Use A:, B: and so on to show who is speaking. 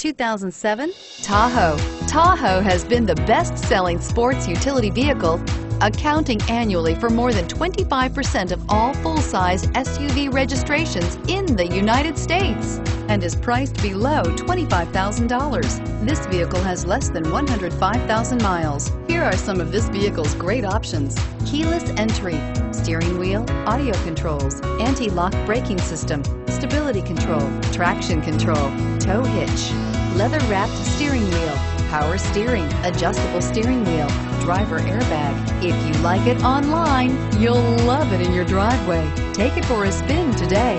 A: 2007 Tahoe. Tahoe has been the best-selling sports utility vehicle, accounting annually for more than 25% of all full-size SUV registrations in the United States and is priced below $25,000. This vehicle has less than 105,000 miles. Here are some of this vehicle's great options. Keyless entry, steering wheel, audio controls, anti-lock braking system, stability control, traction control, tow hitch, leather-wrapped steering wheel, power steering, adjustable steering wheel, driver airbag. If you like it online, you'll love it in your driveway. Take it for a spin today.